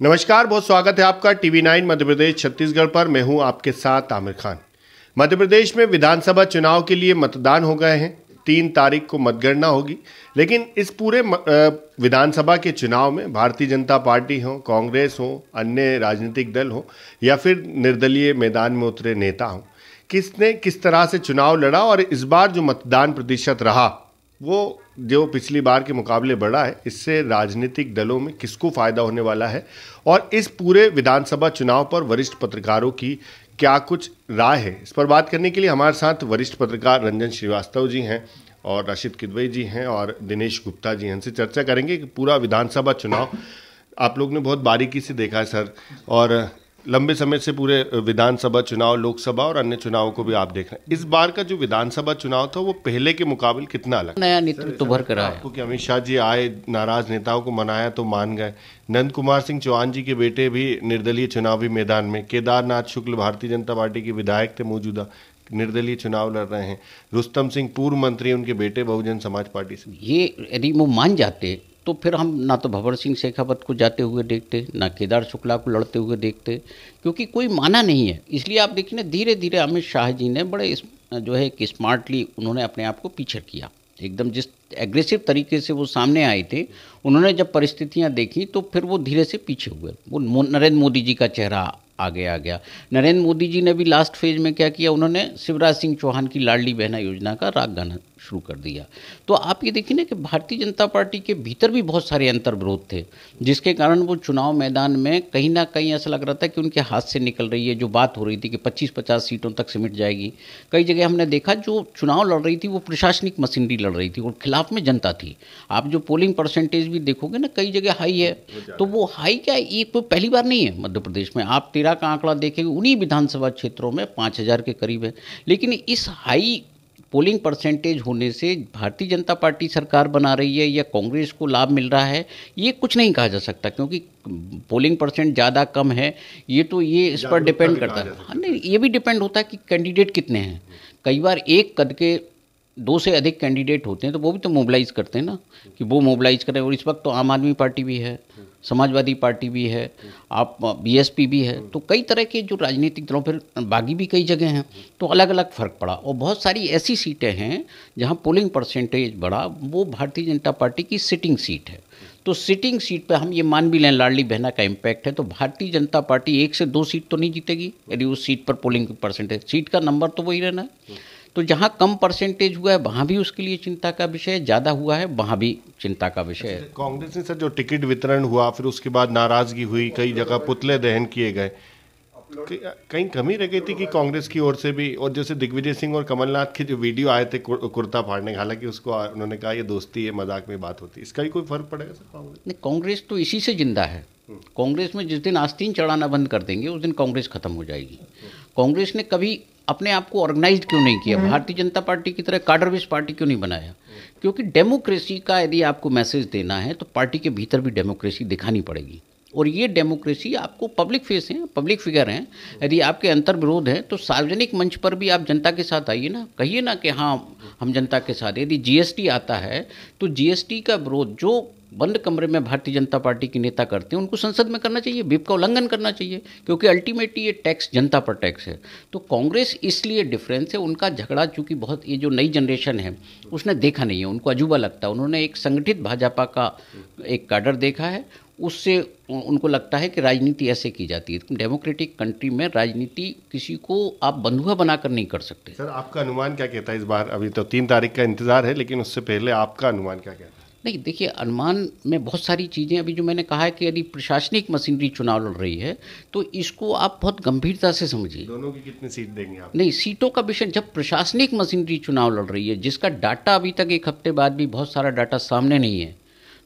नमस्कार, बहुत स्वागत है आपका टीवी नाइन मध्य प्रदेश छत्तीसगढ़ पर। मैं हूँ आपके साथ आमिर खान। मध्य प्रदेश में विधानसभा चुनाव के लिए मतदान हो गए हैं। तीन तारीख को मतगणना होगी। लेकिन इस पूरे विधानसभा के चुनाव में भारतीय जनता पार्टी हो, कांग्रेस हो, अन्य राजनीतिक दल हो, या फिर निर्दलीय मैदान में उतरे नेता हो, किसने किस तरह से चुनाव लड़ा और इस बार जो मतदान प्रतिशत रहा, वो जो पिछली बार के मुकाबले बढ़ा है, इससे राजनीतिक दलों में किसको फ़ायदा होने वाला है? और इस पूरे विधानसभा चुनाव पर वरिष्ठ पत्रकारों की क्या कुछ राय है? इस पर बात करने के लिए हमारे साथ वरिष्ठ पत्रकार रंजन श्रीवास्तव जी हैं और रशीद किदवई जी हैं और दिनेश गुप्ता जी हैं। इनसे चर्चा करेंगे कि पूरा विधानसभा चुनाव आप लोग ने बहुत बारीकी से देखा है, सर। और लंबे समय से पूरे विधानसभा चुनाव लोकसभा और अन्य चुनावों को भी आप देख रहे हैं। इस बार का जो विधानसभा चुनाव था वो पहले के मुकाबले कितना अलग नया नेतृत्व भर कर आया। क्योंकि अमित शाह जी आए नाराज़ नेताओं को मनाया तो मान गए। नंद कुमार सिंह चौहान जी के बेटे भी निर्दलीय चुनावी मैदान में। केदारनाथ शुक्ल भारतीय जनता पार्टी के विधायक थे मौजूदा निर्दलीय चुनाव लड़ रहे हैं। रुस्तम सिंह पूर्व मंत्री उनके बेटे बहुजन समाज पार्टी से। ये यदि वो मान जाते तो फिर हम ना तो भवर सिंह शेखावत को जाते हुए देखते, ना केदार शुक्ला को लड़ते हुए देखते, क्योंकि कोई माना नहीं है। इसलिए आप देखिए ना धीरे धीरे अमित शाह जी ने बड़े जो है कि स्मार्टली उन्होंने अपने आप को पीछे किया। एकदम जिस एग्रेसिव तरीके से वो सामने आए थे, उन्होंने जब परिस्थितियाँ देखी तो फिर वो धीरे से पीछे हुए। वो नरेंद्र मोदी जी का चेहरा आगे आ गया। नरेंद्र मोदी जी ने भी लास्ट फ़ेज़ में क्या किया? उन्होंने शिवराज सिंह चौहान की लाडली बहना योजना का राग गाना शुरू कर दिया। तो आप ये देखिए ना कि भारतीय जनता पार्टी के भीतर भी बहुत सारे अंतर विरोध थे जिसके कारण वो चुनाव मैदान में कहीं ना कहीं ऐसा लग रहा था कि उनके हाथ से निकल रही है जो बात हो रही थी कि 25-50 सीटों तक सिमट जाएगी। कई जगह हमने देखा जो चुनाव लड़ रही थी वो प्रशासनिक मशीनरी लड़ रही थी और खिलाफ में जनता थी। आप जो पोलिंग परसेंटेज भी देखोगे ना कई जगह हाई है। तो वो हाई क्या ये तो पहली बार नहीं है मध्य प्रदेश में। आप तेरह का आंकड़ा देखेंगे उन्हीं विधानसभा क्षेत्रों में पाँच हज़ार के करीब है। लेकिन इस हाई पोलिंग परसेंटेज होने से भारतीय जनता पार्टी सरकार बना रही है या कांग्रेस को लाभ मिल रहा है ये कुछ नहीं कहा जा सकता क्योंकि पोलिंग परसेंट ज़्यादा कम है ये तो ये इस पर डिपेंड करता है हाँ। नहीं ये भी डिपेंड होता है कि कैंडिडेट कितने हैं। कई बार एक कद के दो से अधिक कैंडिडेट होते हैं तो वो भी तो मोबिलाइज करते हैं ना, कि वो मोबिलाइज करें। और इस वक्त तो आम आदमी पार्टी भी है, समाजवादी पार्टी भी है, आप बीएसपी भी है तो कई तरह के जो राजनीतिक दलों, फिर बागी भी कई जगह हैं तो अलग अलग फ़र्क पड़ा। और बहुत सारी ऐसी सीटें हैं, जहाँ पोलिंग परसेंटेज बढ़ा, वो भारतीय जनता पार्टी की सिटिंग सीट है। तो सिटिंग सीट पे हम ये मान भी लें, लाडली बहना का इम्पैक्ट है तो भारतीय जनता पार्टी एक से दो सीट तो नहीं जीतेगी, यदि उस सीट पर पोलिंग परसेंटेज सीट का नंबर तो वही रहना है। तो जहाँ कम परसेंटेज हुआ है वहाँ भी उसके लिए चिंता का विषय ज़्यादा हुआ है वहाँ भी चिंता का विषय है। कांग्रेस ने सर जो टिकट वितरण हुआ फिर उसके बाद नाराज़गी हुई कई जगह पुतले दहन किए गए। कहीं कमी रह गई थी कि कांग्रेस की ओर से भी? और जैसे दिग्विजय सिंह और कमलनाथ के जो वीडियो आए थे कुर्ता फाड़ने हालाँकि उसको उन्होंने कहा ये दोस्ती है मज़ाक में बात होती है। इसका भी कोई फ़र्क पड़ेगा सर कांग्रेस? नहीं कांग्रेस तो इसी से ज़िंदा है। हम्म। कांग्रेस में जिस दिन आस्तीन चढ़ाना बंद कर देंगे उस दिन कांग्रेस खत्म हो जाएगी। कांग्रेस ने कभी अपने आप को ऑर्गेनाइज क्यों नहीं किया? हम्म। भारतीय जनता पार्टी की तरह बेस्ड पार्टी क्यों नहीं बनाया? क्योंकि डेमोक्रेसी का यदि आपको मैसेज देना है तो पार्टी के भीतर भी डेमोक्रेसी दिखानी पड़ेगी। और ये डेमोक्रेसी आपको पब्लिक फेस है पब्लिक फिगर हैं। यदि आपके अंतर विरोध है तो सार्वजनिक मंच पर भी आप जनता के साथ आइए ना। कहिए ना कि हाँ हम जनता के साथ। यदि जीएसटी आता है तो जीएसटी का विरोध जो बंद कमरे में भारतीय जनता पार्टी के नेता करते हैं, उनको संसद में करना चाहिए, विप का उल्लंघन करना चाहिए, क्योंकि अल्टीमेटली ये टैक्स जनता पर टैक्स है। तो कांग्रेस इसलिए डिफरेंस है, उनका झगड़ा, चूँकि बहुत ये जो नई जनरेशन है, उसने देखा नहीं है, उनको अजूबा लगता है। उन्होंने एक संगठित भाजपा का एक काडर देखा है, उससे उनको लगता है कि राजनीति ऐसे की जाती है। डेमोक्रेटिक कंट्री में राजनीति किसी को आप बंधुआ बनाकर नहीं कर सकते। सर, आपका अनुमान क्या कहता है इस बार? अभी तो तीन तारीख का इंतज़ार है, लेकिन उससे पहले आपका अनुमान क्या कहता है? नहीं देखिए अनुमान में बहुत सारी चीज़ें अभी जो मैंने कहा है कि यदि प्रशासनिक मशीनरी चुनाव लड़ रही है तो इसको आप बहुत गंभीरता से समझिए। दोनों की कितनी सीट देंगे आप? नहीं सीटों का विषय जब प्रशासनिक मशीनरी चुनाव लड़ रही है जिसका डाटा अभी तक एक हफ़्ते बाद भी बहुत सारा डाटा सामने नहीं है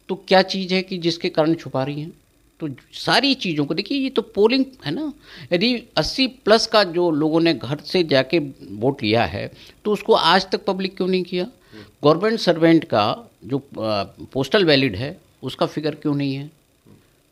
तो क्या चीज़ है कि जिसके कारण छुपा रही हैं? तो सारी चीज़ों को देखिए ये तो पोलिंग है ना। यदि 80 प्लस का जो लोगों ने घर से जाके वोट लिया है तो उसको आज तक पब्लिक क्यों नहीं किया? गवर्नमेंट सर्वेंट का जो पोस्टल वैलिड है, उसका फिगर क्यों नहीं है?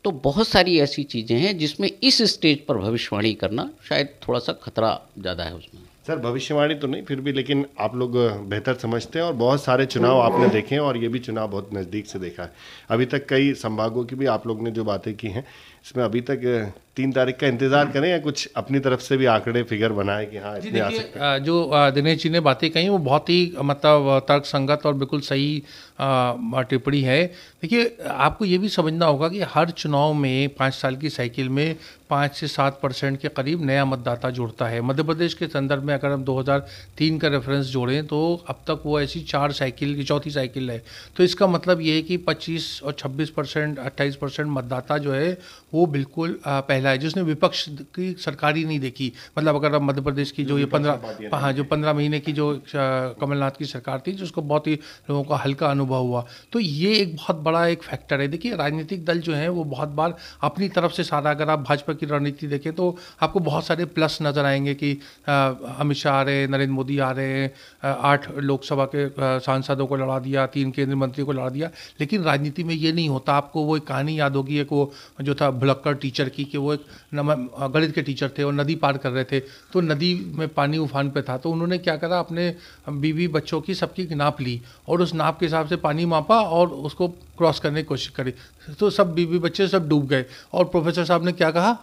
तो बहुत सारी ऐसी चीज़ें हैं जिसमें इस स्टेज पर भविष्यवाणी करना शायद थोड़ा सा खतरा ज़्यादा है उसमें। सर, भविष्यवाणी तो नहीं, फिर भी लेकिन आप लोग बेहतर समझते हैं और बहुत सारे चुनाव आपने देखे हैं और ये भी चुनाव बहुत नज़दीक से देखा है। अभी तक कई संभागों की भी आप लोग ने जो बातें की हैं, इसमें अभी तक तीन तारीख का इंतज़ार करें या कुछ अपनी तरफ़ से भी आंकड़े फिगर बनाए कि हाँ इतने आ सकते हैं। जो दिनेश जी ने बातें कही वो बहुत ही मतलब तर्क संगत और बिल्कुल सही टिप्पणी है। देखिए आपको ये भी समझना होगा कि हर चुनाव में पाँच साल की साइकिल में पाँच से सात परसेंट के करीब नया मतदाता जुड़ता है। मध्य प्रदेश के संदर्भ में अगर हम 2003 का रेफरेंस जोड़ें तो अब तक वो ऐसी चार साइकिल की चौथी साइकिल है। तो इसका मतलब ये है कि 25 और 26 परसेंट अट्ठाईस परसेंट मतदाता जो है वो बिल्कुल पहला है जिसने विपक्ष की सरकार ही नहीं देखी। मतलब अगर अब मध्य प्रदेश की जो ये पंद्रह हाँ जो पंद्रह महीने की जो कमलनाथ की सरकार थी जिसको बहुत ही लोगों का हल्का अनुभव हुआ। तो ये एक बहुत बड़ा एक फैक्टर है। देखिए राजनीतिक दल जो है वो बहुत बार अपनी तरफ़ से सारा अगर आप भाजपा की रणनीति देखें तो आपको बहुत सारे प्लस नज़र आएँगे कि अमित शाह आ रहे हैं नरेंद्र मोदी आ रहे हैं आठ लोकसभा के सांसदों को लड़ा दिया तीन केंद्रीय मंत्री को लड़ा दिया। लेकिन राजनीति में ये नहीं होता। आपको वो एक कहानी याद होगी एक वो जो था भुलक्कर टीचर की कि वो एक गणित के टीचर थे और नदी पार कर रहे थे। तो नदी में पानी उफान पे था। तो उन्होंने क्या करा, अपने बीवी बच्चों की सबकी नाप ली और उस नाप के हिसाब से पानी मापा और उसको क्रॉस करने की कोशिश करी। तो सब बीवी बच्चे सब डूब गए और प्रोफेसर साहब ने क्या कहा,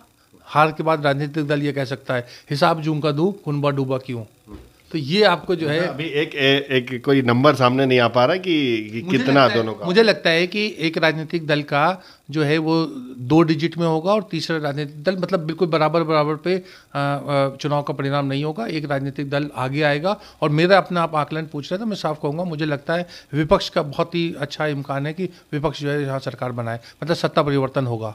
हार के बाद राजनीतिक दल ये कह सकता है, हिसाब जूं का दू कुनबा डूबा क्यों? तो ये आपको जो है अभी एक एक कोई नंबर सामने नहीं आ पा रहा कि, कि कितना दोनों का। मुझे लगता है कि एक राजनीतिक दल का जो है वो दो डिजिट में होगा और तीसरा राजनीतिक दल मतलब बिल्कुल बराबर बराबर पे चुनाव का परिणाम नहीं होगा। एक राजनीतिक दल आगे आएगा और मेरा अपना आप आकलन पूछ रहे थे मैं साफ़ कहूँगा मुझे लगता है विपक्ष का बहुत ही अच्छा इम्कान है कि विपक्ष जो है यहाँ सरकार बनाए मतलब सत्ता परिवर्तन होगा।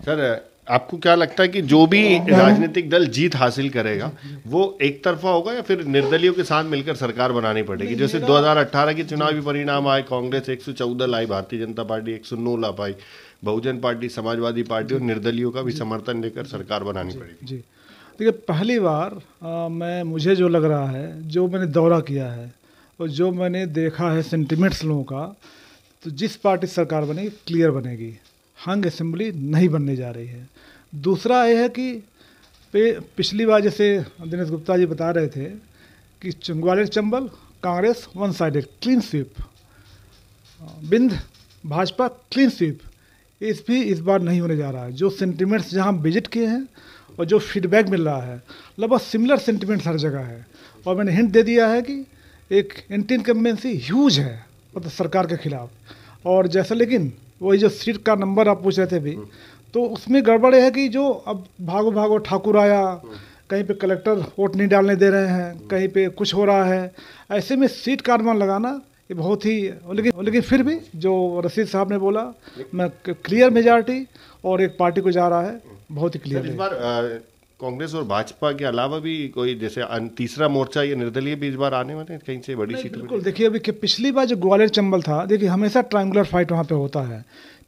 सर आपको क्या लगता है कि जो भी राजनीतिक दल जीत हासिल करेगा वो एक तरफा होगा या फिर निर्दलियों के साथ मिलकर सरकार बनानी पड़ेगी? जैसे 2018 के चुनावी परिणाम आए कांग्रेस 114 लाई भारतीय जनता पार्टी 109 ला पाई बहुजन पार्टी समाजवादी पार्टी और निर्दलियों का भी समर्थन लेकर सरकार बनानी पड़ेगी। जी। देखिए पहली बार आ, मैं मुझे जो लग रहा है जो मैंने दौरा किया है और जो मैंने देखा है सेंटिमेंट्स लोगों का तो जिस पार्टी सरकार बनेगी क्लियर बनेगी। हंग असेंबली नहीं बनने जा रही है। दूसरा ये है कि पिछली बार जैसे दिनेश गुप्ता जी बता रहे थे कि Gwalior Chambal, Congress one sided clean sweep बिंद, भाजपा क्लीन स्वीप इस भी इस बार नहीं होने जा रहा है। जो सेंटिमेंट्स जहाँ विज़िट किए हैं और जो फीडबैक मिल रहा है, लगभग सिमिलर सेंटिमेंट्स हर जगह है। और मैंने हिंट दे दिया है कि एक एंटी इनकम्बेंसी ह्यूज है मतलब सरकार के खिलाफ। और जैसा लेकिन वही जो सीट का नंबर आप पूछ रहे थे अभी तो उसमें गड़बड़ है कि जो अब भागो भागो ठाकुर आया कहीं पे कलेक्टर वोट नहीं डालने दे रहे हैं कहीं पे कुछ हो रहा है ऐसे में सीट का अनुमान लगाना ये बहुत ही लेकिन लेकिन फिर भी जो रशीद साहब ने बोला मैं क्लियर मेजॉरिटी और एक पार्टी को जा रहा है बहुत ही क्लियर इस बार कांग्रेस और भाजपा के अलावा भी कोई जैसे तीसरा मोर्चा या निर्दलीय भी इस बार आने वाले हैं कहीं से बड़ी सीट बिल्कुल देखिए अभी कि पिछली बार जो ग्वालियर चंबल था देखिए हमेशा ट्रायंगुलर फाइट वहाँ पे होता है।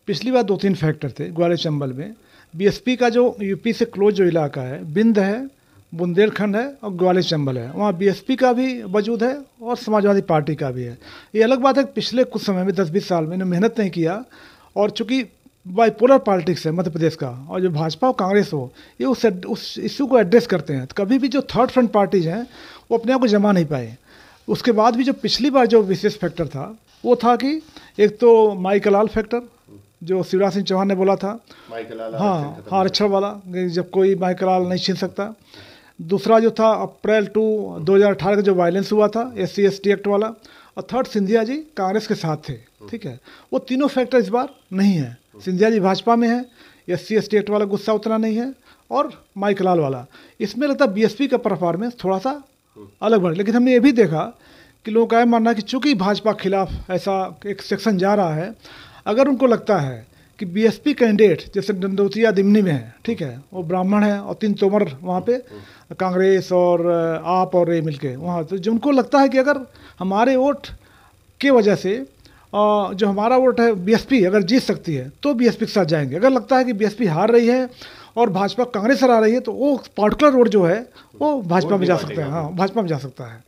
पिछली बार दो तीन फैक्टर थे ग्वालियर चंबल में। बीएसपी का जो यूपी से क्लोज जो इलाका है बिंद है बुंदेलखंड है और ग्वालियर चंबल है। वहाँ बीएसपी का भी वजूद है और समाजवादी पार्टी का भी है। ये अलग बात है पिछले कुछ समय में दस बीस साल में मेहनत नहीं किया और चूँकि बाईपोलर पॉलिटिक्स है मध्य प्रदेश का और जो भाजपा और कांग्रेस हो ये उस उस इशू को एड्रेस करते हैं। तो कभी भी जो थर्ड फ्रंट पार्टीज़ हैं वो अपने आप को जमा नहीं पाए। उसके बाद भी जो पिछली बार जो विशेष फैक्टर था वो था कि एक तो माइकलाल फैक्टर जो शिवराज सिंह चौहान ने बोला था। हाँ हाँ आरक्षण वाला जब कोई माइकलाल नहीं छीन सकता। दूसरा जो था अप्रैल टू 2018 का जो वायलेंस हुआ था एस सी एक्ट वाला और थर्ड सिंधिया जी कांग्रेस के साथ थे, ठीक है? वो तीनों फैक्टर इस बार नहीं है। सिंधिया जी भाजपा में है एस सी एक्ट वाला गुस्सा उतना नहीं है, और माइक लाल वाला। इसमें लगता बीएसपी का परफॉर्मेंस थोड़ा सा अलग बढ़ लेकिन हमने ये भी देखा कि लोगों का यह मानना कि चूँकि भाजपा खिलाफ ऐसा एक सेक्शन जा रहा है, अगर उनको लगता है कि बीएसपी कैंडिडेट जैसे नंदोतिया दिमनी में है, ठीक है, वो ब्राह्मण है और तीन तोमर वहाँ पे, कांग्रेस और आप और ये मिलके वहाँ तो जो उनको लगता है कि अगर हमारे वोट के वजह से जो हमारा वोट है बीएसपी अगर जीत सकती है तो बीएसपी के साथ जाएँगे। अगर लगता है कि बीएसपी हार रही है और भाजपा कांग्रेस हरा रही है तो वो पार्टिकुलर वोट जो है, वो भाजपा में जा सकता है। हाँ भाजपा में जा सकता है।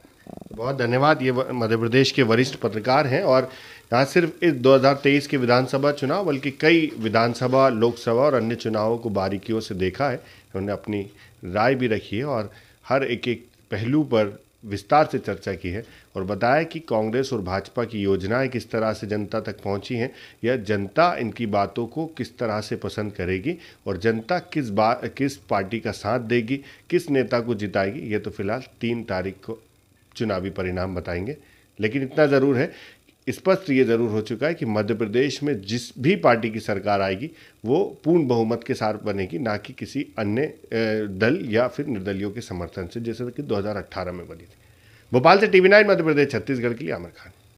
बहुत धन्यवाद, ये मध्य प्रदेश के वरिष्ठ पत्रकार हैं और यहाँ सिर्फ़ इस 2023 के विधानसभा चुनाव, बल्कि कई विधानसभा, लोकसभा और अन्य चुनावों को बारीकियों से देखा है। उन्होंने अपनी राय भी रखी है और हर एक एक पहलू पर विस्तार से चर्चा की है और बताया कि कांग्रेस और भाजपा की योजनाएँ किस तरह से जनता तक पहुँची हैं, या जनता इनकी बातों को किस तरह से पसंद करेगी और जनता किस बात किस पार्टी का साथ देगी, किस नेता को जिताएगी, ये तो फ़िलहाल तीन तारीख को चुनावी परिणाम बताएँगे। लेकिन इतना ज़रूर है स्पष्ट ये ज़रूर हो चुका है कि मध्य प्रदेश में जिस भी पार्टी की सरकार आएगी, वो पूर्ण बहुमत के साथ बनेगी, ना कि किसी अन्य दल या फिर निर्दलियों के समर्थन से, जैसे कि 2018 में बनी थी। भोपाल से टीवी नाइन, मध्य प्रदेश, छत्तीसगढ़ के लिए आमिर खान।